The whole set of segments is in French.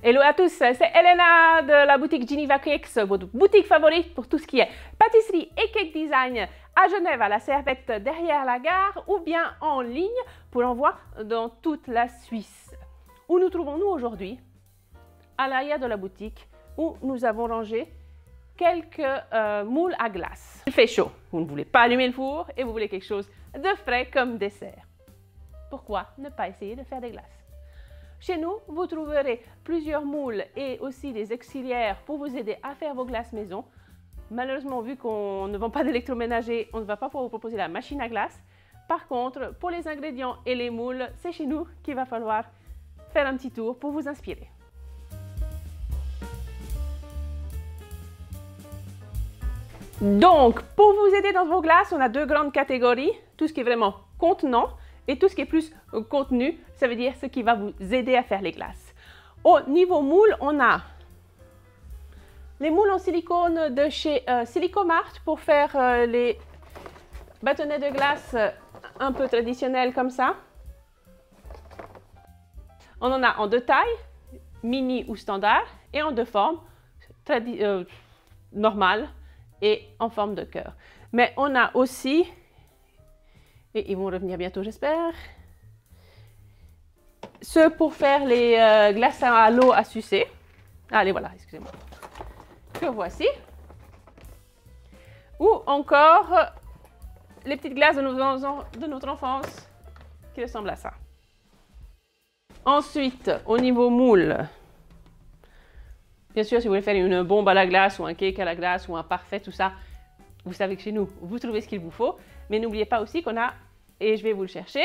Hello à tous, c'est Elena de la boutique Geneva Cakes, votre boutique favorite pour tout ce qui est pâtisserie et cake design à Genève, à la Servette derrière la gare ou bien en ligne pour l'envoi dans toute la Suisse. Où nous trouvons-nous aujourd'hui? À l'arrière de la boutique où nous avons rangé quelques euh, moules à glace. Il fait chaud, vous ne voulez pas allumer le four et vous voulez quelque chose de frais comme dessert. Pourquoi ne pas essayer de faire des glaces? Chez nous, vous trouverez plusieurs moules et aussi des auxiliaires pour vous aider à faire vos glaces maison. Malheureusement, vu qu'on ne vend pas d'électroménager, on ne va pas pouvoir vous proposer la machine à glace. Par contre, pour les ingrédients et les moules, c'est chez nous qu'il va falloir faire un petit tour pour vous inspirer. Donc, pour vous aider dans vos glaces, on a deux grandes catégories. Tout ce qui est vraiment contenant et tout ce qui est plus contenu, ça veut dire ce qui va vous aider à faire les glaces. Au niveau moule, on a les moules en silicone de chez euh, Silicomart pour faire euh, les bâtonnets de glace euh, un peu traditionnels comme ça. On en a en deux tailles, mini ou standard, et en deux formes, normales et en forme de cœur. Mais on a aussi, et ils vont revenir bientôt j'espère, ceux pour faire les glaces à l'eau à sucer. Allez, voilà, excusez-moi que voici. Ou encore les petites glaces de, de notre enfance qui ressemblent à ça. Ensuite, au niveau moule, bien sûr, si vous voulez faire une bombe à la glace ou un cake à la glace ou un parfait, tout ça, vous savez que chez nous, vous trouvez ce qu'il vous faut. Mais n'oubliez pas aussi qu'on a, et je vais vous le chercher,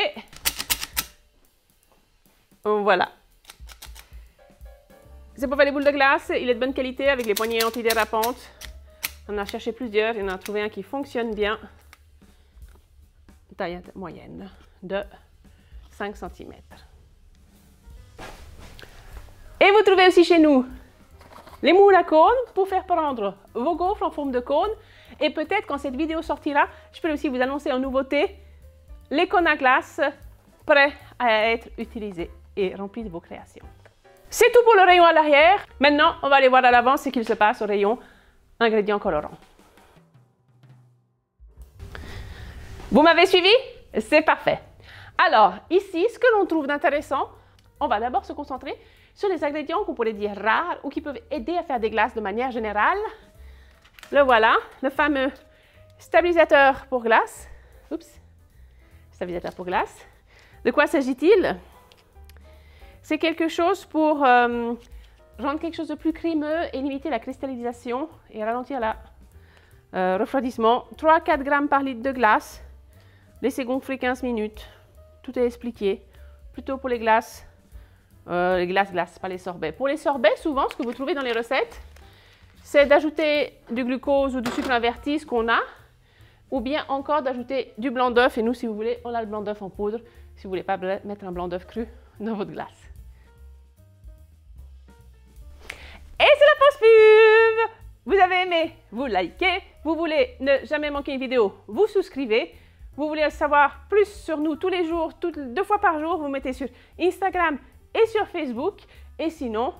voilà, c'est pour faire les boules de glace. Il est de bonne qualité avec les poignées antidérapantes. On a cherché plusieurs et on a trouvé un qui fonctionne bien. Taille moyenne de 5 cm. Et vous trouvez aussi chez nous les moules à cône pour faire prendre vos gaufres en forme de cône. Et peut-être quand cette vidéo sortira, je peux aussi vous annoncer en nouveauté les cônes à être utilisés et remplis de vos créations. C'est tout pour le rayon à l'arrière. Maintenant, on va aller voir à l'avant ce qu'il se passe au rayon ingrédients colorants. Vous m'avez suivi? C'est parfait. Alors, ici, ce que l'on trouve d'intéressant, on va d'abord se concentrer sur les ingrédients qu'on pourrait dire rares ou qui peuvent aider à faire des glaces de manière générale. Le voilà, le fameux stabilisateur pour glace. Oups, stabilisateur pour glace. De quoi s'agit-il? C'est quelque chose pour euh, rendre quelque chose de plus crémeux et limiter la cristallisation et ralentir le euh, refroidissement. 3-4 grammes par litre de glace. Laissez gonfler 15 minutes. Tout est expliqué. Plutôt pour les glaces, euh, les glaces glaces, pas les sorbets. Pour les sorbets, souvent, ce que vous trouvez dans les recettes, c'est d'ajouter du glucose ou du sucre inverti, ce qu'on a, ou bien encore d'ajouter du blanc d'œuf. Et nous, si vous voulez, on a le blanc d'œuf en poudre, si vous voulez pas mettre un blanc d'œuf cru dans votre glace. Et c'est la pause pub Vous avez aimé Vous likez. Vous voulez ne jamais manquer une vidéo Vous souscrivez. Vous voulez savoir plus sur nous tous les jours, deux fois par jour, vous mettez sur Instagram et sur Facebook. Et sinon,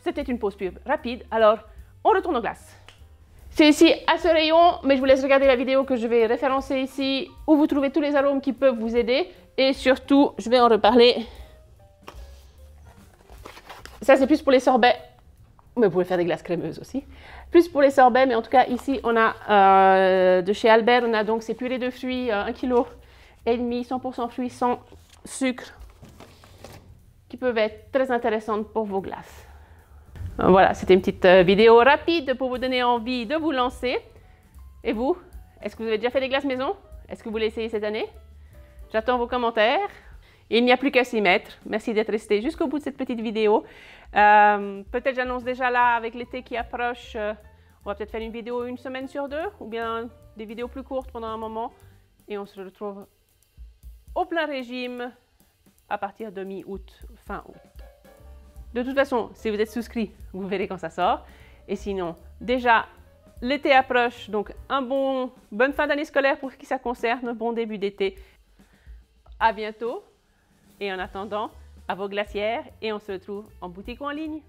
c'était une pause pub rapide. Alors, on retourne aux glaces. C'est ici à ce rayon, mais je vous laisse regarder la vidéo que je vais référencer ici, où vous trouvez tous les arômes qui peuvent vous aider. Et surtout, je vais en reparler. Ça, c'est plus pour les sorbets mais vous pouvez faire des glaces crémeuses aussi. Plus pour les sorbets, mais en tout cas ici on a euh, de chez Albert, on a donc ces purées de fruits, 1 kg et demi, 100% fruits sans sucre, qui peuvent être très intéressantes pour vos glaces. Voilà, c'était une petite euh, vidéo rapide pour vous donner envie de vous lancer. Et vous, est-ce que vous avez déjà fait des glaces maison? Est-ce que vous voulez essayer cette année? J'attends vos commentaires. Il n'y a plus qu'à s'y mettre. Merci d'être resté jusqu'au bout de cette petite vidéo. Euh, peut-être j'annonce déjà là, avec l'été qui approche, euh, on va peut-être faire une vidéo une semaine sur deux, ou bien des vidéos plus courtes pendant un moment. Et on se retrouve au plein régime à partir de mi-août, fin août. De toute façon, si vous êtes souscrit, vous verrez quand ça sort. Et sinon, déjà, l'été approche, donc un bon, bonne fin d'année scolaire pour qui ça concerne, bon début d'été. À bientôt. Et en attendant, à vos glacières et on se retrouve en boutique ou en ligne.